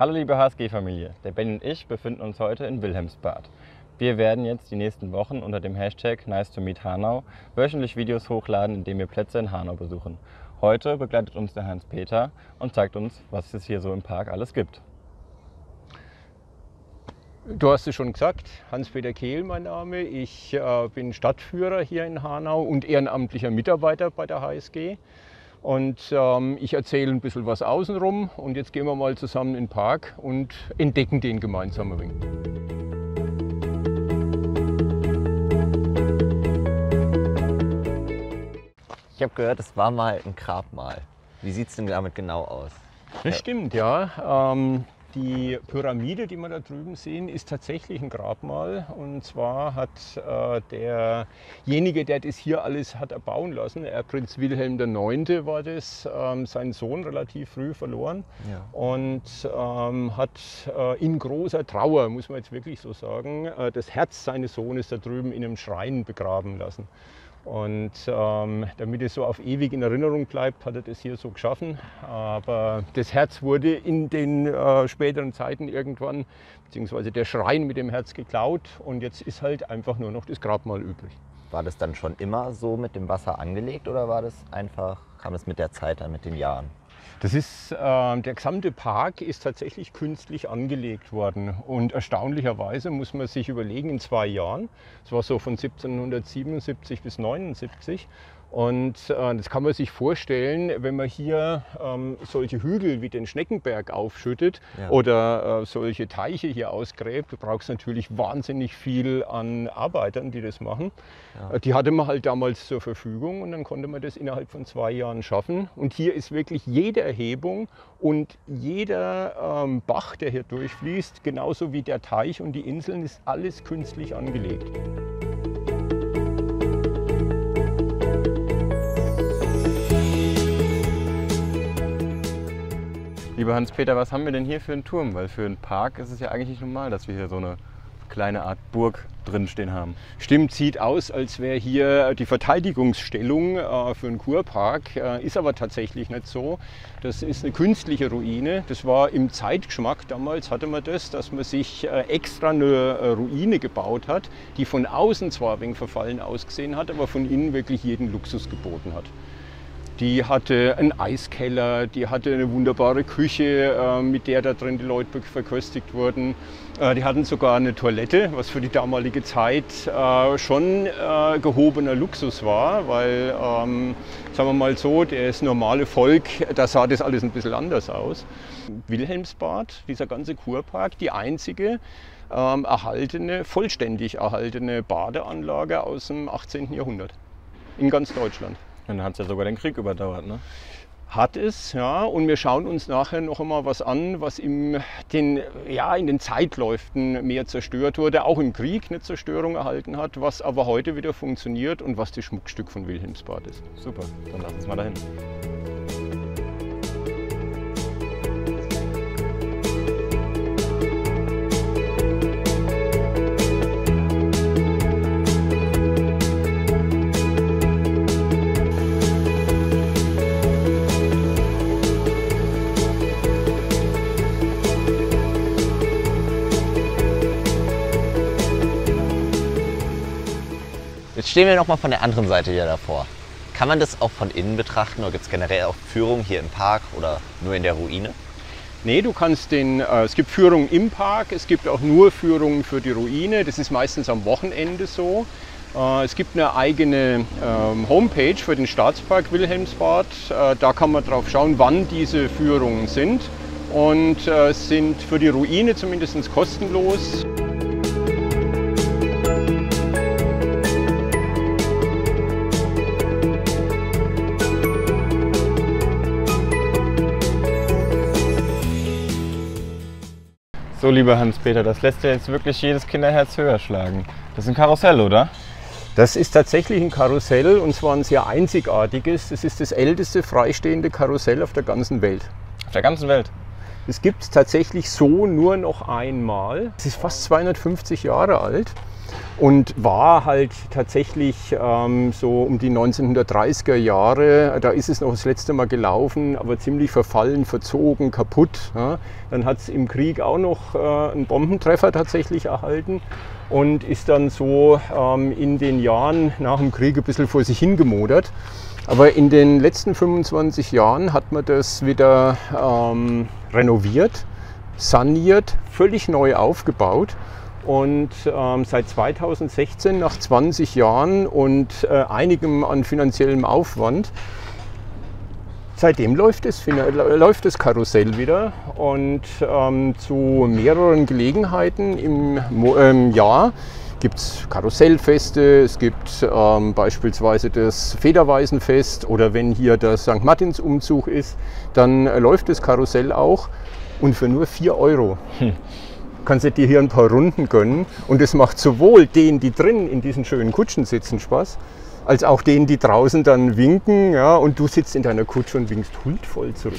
Hallo liebe HSG-Familie, der Ben und ich befinden uns heute in Wilhelmsbad. Wir werden jetzt die nächsten Wochen unter dem Hashtag Nice to Meet Hanau wöchentlich Videos hochladen, indem wir Plätze in Hanau besuchen. Heute begleitet uns der Hans-Peter und zeigt uns, was es hier so im Park alles gibt. Du hast es schon gesagt, Hans-Peter Kehl mein Name. Ich äh, bin Stadtführer hier in Hanau und ehrenamtlicher Mitarbeiter bei der HSG. Und ähm, ich erzähle ein bisschen was außenrum und jetzt gehen wir mal zusammen in den Park und entdecken den gemeinsam ein wenig. Ich habe gehört, es war mal ein Grabmal. Wie sieht es denn damit genau aus? Das stimmt, ja. Ähm, die Pyramide, die wir da drüben sehen, ist tatsächlich ein Grabmal. Und zwar hat äh, derjenige, der das hier alles hat erbauen lassen, Erbprinz Wilhelm IX. war das, ähm, seinen Sohn relativ früh verloren. Ja. Und ähm, hat äh, in großer Trauer, muss man jetzt wirklich so sagen, äh, das Herz seines Sohnes da drüben in einem Schrein begraben lassen. Und ähm, damit es so auf ewig in Erinnerung bleibt, hat er das hier so geschaffen. Aber das Herz wurde in den äh, späteren Zeiten irgendwann, beziehungsweise der Schrein mit dem Herz geklaut und jetzt ist halt einfach nur noch das Grabmal übrig. War das dann schon immer so mit dem Wasser angelegt oder war das einfach, kam es mit der Zeit dann, mit den Jahren? Das ist, äh, der gesamte Park ist tatsächlich künstlich angelegt worden. Und erstaunlicherweise muss man sich überlegen, in zwei Jahren, das war so von 1777 bis 79, und äh, das kann man sich vorstellen, wenn man hier ähm, solche Hügel wie den Schneckenberg aufschüttet Ja. oder äh, solche Teiche hier ausgräbt, du brauchst natürlich wahnsinnig viel an Arbeitern, die das machen. Ja. Äh, Die hatte man halt damals zur Verfügung und dann konnte man das innerhalb von zwei Jahren schaffen. Und hier ist wirklich jede Erhebung und jeder ähm, Bach, der hier durchfließt, genauso wie der Teich und die Inseln, ist alles künstlich angelegt. Lieber Hans-Peter, was haben wir denn hier für einen Turm? Weil für einen Park ist es ja eigentlich nicht normal, dass wir hier so eine kleine Art Burg drinstehen haben. Stimmt, sieht aus, als wäre hier die Verteidigungsstellung äh, für einen Kurpark, äh, ist aber tatsächlich nicht so. Das ist eine künstliche Ruine. Das war im Zeitgeschmack damals, hatte man das, dass man sich äh, extra eine äh, Ruine gebaut hat, die von außen zwar wenig verfallen ausgesehen hat, aber von innen wirklich jeden Luxus geboten hat. Die hatte einen Eiskeller, die hatte eine wunderbare Küche, äh, mit der da drin die Leute verköstigt wurden. Äh, die hatten sogar eine Toilette, was für die damalige Zeit äh, schon gehobener Luxus war, weil, ähm, sagen wir mal so, das normale Volk, da sah das alles ein bisschen anders aus. Wilhelmsbad, dieser ganze Kurpark, die einzige ähm, erhaltene, vollständig erhaltene Badeanlage aus dem 18. Jahrhundert in ganz Deutschland. Dann hat es ja sogar den Krieg überdauert, ne? Hat es, ja, und wir schauen uns nachher noch einmal was an, was im, den, ja, in den Zeitläuften mehr zerstört wurde, auch im Krieg eine Zerstörung erhalten hat, was aber heute wieder funktioniert und was das Schmuckstück von Wilhelmsbad ist. Super, dann lass uns mal dahin. Jetzt stehen wir noch mal von der anderen Seite hier davor. Kann man das auch von innen betrachten oder gibt es generell auch Führungen hier im Park oder nur in der Ruine? Nee, du kannst den, äh, es gibt Führungen im Park, es gibt auch nur Führungen für die Ruine, das ist meistens am Wochenende so. Äh, es gibt eine eigene ähm, Homepage für den Staatspark Wilhelmsbad, äh, da kann man drauf schauen, wann diese Führungen sind und äh, sind für die Ruine zumindest kostenlos. So, lieber Hans-Peter, das lässt ja jetzt wirklich jedes Kinderherz höher schlagen. Das ist ein Karussell, oder? Das ist tatsächlich ein Karussell und zwar ein sehr einzigartiges. Es ist das älteste freistehende Karussell auf der ganzen Welt. Auf der ganzen Welt. Es gibt es tatsächlich so nur noch einmal. Es ist fast 250 Jahre alt und war halt tatsächlich ähm, so um die 1930er Jahre, da ist es noch das letzte Mal gelaufen, aber ziemlich verfallen, verzogen, kaputt. Ja. Dann hat es im Krieg auch noch äh, einen Bombentreffer tatsächlich erhalten und ist dann so ähm, in den Jahren nach dem Krieg ein bisschen vor sich hingemodert. Aber in den letzten 25 Jahren hat man das wieder ähm, renoviert, saniert, völlig neu aufgebaut und ähm, seit 2016, nach 20 Jahren und äh, einigem an finanziellem Aufwand, seitdem läuft das, läuft das Karussell wieder und ähm, zu mehreren Gelegenheiten im ähm, Jahr gibt es Karussellfeste, es gibt ähm, beispielsweise das Federweisenfest oder wenn hier der St. Martins Umzug ist, dann äh, läuft das Karussell auch und für nur 4 Euro. Hm kannst du dir hier ein paar Runden gönnen. Und es macht sowohl denen, die drin in diesen schönen Kutschen sitzen, Spaß, als auch denen, die draußen dann winken. Ja, und du sitzt in deiner Kutsche und winkst huldvoll zurück.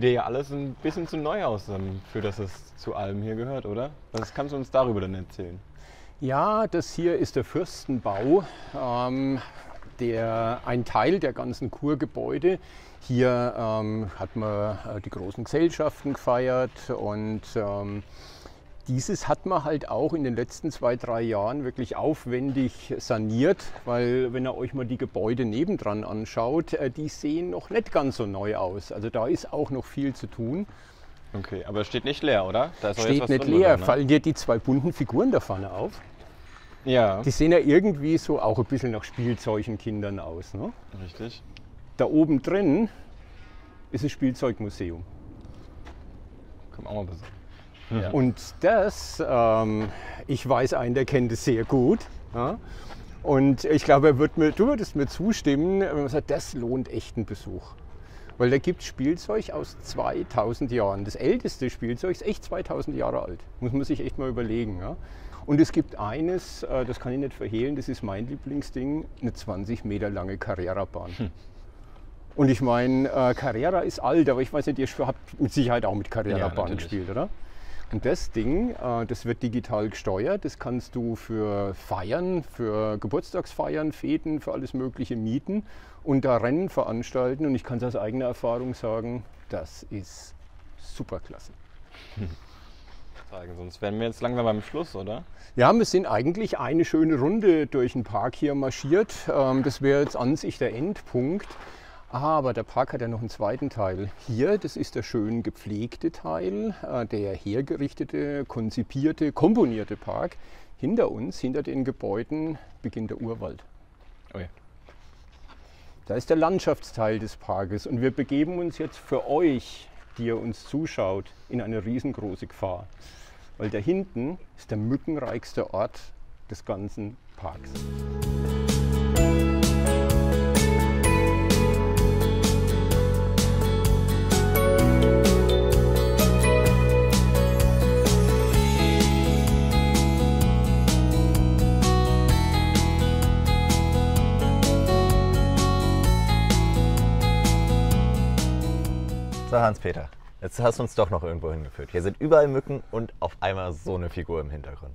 Sieht ja alles ein bisschen zu neu aus, für das es zu allem hier gehört, oder? Was kannst du uns darüber denn erzählen? Ja, das hier ist der Fürstenbau, ähm, der, ein Teil der ganzen Kurgebäude. Hier ähm, hat man äh, die großen Gesellschaften gefeiert und ähm, dieses hat man halt auch in den letzten zwei, drei Jahren wirklich aufwendig saniert, weil wenn ihr euch mal die Gebäude nebendran anschaut, äh, die sehen noch nicht ganz so neu aus. Also da ist auch noch viel zu tun. Okay, aber es steht nicht leer, oder? steht nicht leer. Drin, ne? Fallen dir die zwei bunten Figuren da vorne auf? Ja. Die sehen ja irgendwie so auch ein bisschen nach Spielzeugenkindern aus. Ne? Richtig. Da oben drin ist ein Spielzeugmuseum. Komm auch mal besuchen. Ja. Und das, ähm, ich weiß einen, der kennt es sehr gut. Ja? Und ich glaube, er wird mir, du würdest mir zustimmen, wenn man sagt, das lohnt echt einen Besuch. Weil da gibt es Spielzeug aus 2000 Jahren. Das älteste Spielzeug ist echt 2000 Jahre alt. Muss man sich echt mal überlegen. Ja? Und es gibt eines, äh, das kann ich nicht verhehlen, das ist mein Lieblingsding, eine 20 Meter lange Carrera-Bahn. Hm. Und ich meine, äh, Carrera ist alt, aber ich weiß nicht, ihr habt mit Sicherheit auch mit Carrera-Bahn ja, gespielt, oder? Und das Ding, äh, das wird digital gesteuert. Das kannst du für Feiern, für Geburtstagsfeiern, Feten, für alles Mögliche mieten und da Rennen veranstalten. Und ich kann es aus eigener Erfahrung sagen, das ist super klasse. Sonst wären wir jetzt langsam beim Schluss, oder? Ja, wir sind eigentlich eine schöne Runde durch den Park hier marschiert. Ähm, das wäre jetzt an sich der Endpunkt. Aber der Park hat ja noch einen zweiten Teil. Hier, das ist der schön gepflegte Teil, äh, der hergerichtete, konzipierte, komponierte Park. Hinter uns, hinter den Gebäuden, beginnt der Urwald. Oh ja. Da ist der Landschaftsteil des Parkes und wir begeben uns jetzt für euch, die ihr uns zuschaut, in eine riesengroße Gefahr. Weil da hinten ist der mückenreichste Ort des ganzen Parks. So, Hans-Peter, jetzt hast du uns doch noch irgendwo hingeführt. Hier sind überall Mücken und auf einmal so eine Figur im Hintergrund.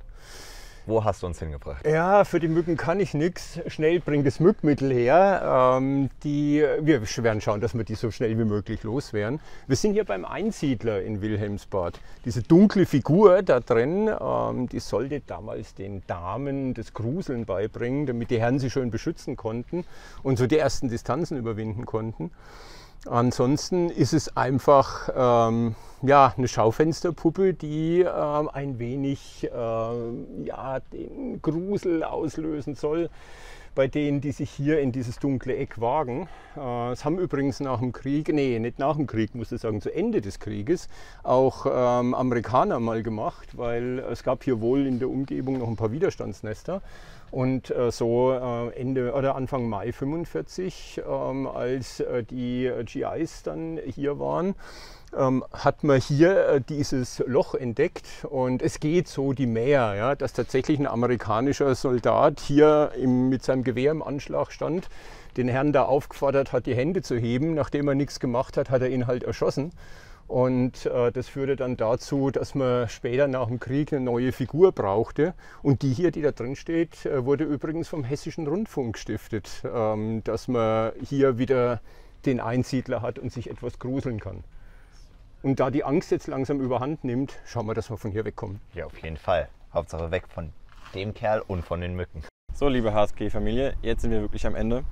Wo hast du uns hingebracht? Ja, für die Mücken kann ich nichts. Schnell bringt das Mückmittel her. Ähm, die, wir werden schauen, dass wir die so schnell wie möglich loswerden. Wir sind hier beim Einsiedler in Wilhelmsbad. Diese dunkle Figur da drin, ähm, die sollte damals den Damen das Gruseln beibringen, damit die Herren sie schön beschützen konnten und so die ersten Distanzen überwinden konnten. Ansonsten ist es einfach ähm, ja, eine Schaufensterpuppe, die ähm, ein wenig äh, ja, den Grusel auslösen soll. bei denen, die sich hier in dieses dunkle Eck wagen. Äh, es haben übrigens nach dem Krieg, nee, nicht nach dem Krieg, muss ich sagen, zu Ende des Krieges, auch ähm, Amerikaner mal gemacht, weil es gab hier wohl in der Umgebung noch ein paar Widerstandsnester. Und äh, so äh, Ende oder Anfang Mai 45, ähm, als äh, die GIs dann hier waren, ähm, hat man hier äh, dieses Loch entdeckt und es geht so die Mehr, ja, dass tatsächlich ein amerikanischer Soldat hier im, mit seinem Gewehr im Anschlag stand, den Herrn da aufgefordert hat, die Hände zu heben. Nachdem er nichts gemacht hat, hat er ihn halt erschossen. Und äh, das führte dann dazu, dass man später nach dem Krieg eine neue Figur brauchte. Und die hier, die da drin steht, äh, wurde übrigens vom Hessischen Rundfunk gestiftet, ähm, dass man hier wieder den Einsiedler hat und sich etwas gruseln kann. Und da die Angst jetzt langsam überhand nimmt, schauen wir, dass wir von hier wegkommen. Ja, auf jeden Fall. Hauptsache weg von dem Kerl und von den Mücken. So, liebe HSG-Familie, jetzt sind wir wirklich am Ende.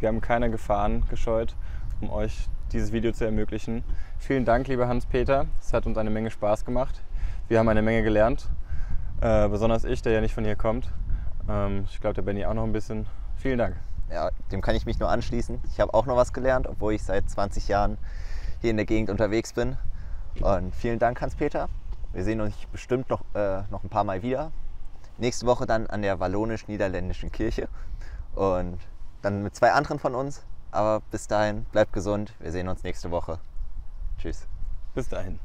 Wir haben keine Gefahren gescheut, um euch dieses Video zu ermöglichen. Vielen Dank, lieber Hans-Peter. Es hat uns eine Menge Spaß gemacht. Wir haben eine Menge gelernt. Äh, besonders ich, der ja nicht von hier kommt. Ähm, ich glaube, der Benny auch noch ein bisschen. Vielen Dank. Ja, dem kann ich mich nur anschließen. Ich habe auch noch was gelernt, obwohl ich seit 20 Jahren hier in der Gegend unterwegs bin. Und vielen Dank, Hans-Peter. Wir sehen uns bestimmt noch, äh, noch ein paar Mal wieder. Nächste Woche dann an der Wallonisch-Niederländischen Kirche. Und dann mit zwei anderen von uns. Aber bis dahin, bleibt gesund. Wir sehen uns nächste Woche. Tschüss. Bis dahin.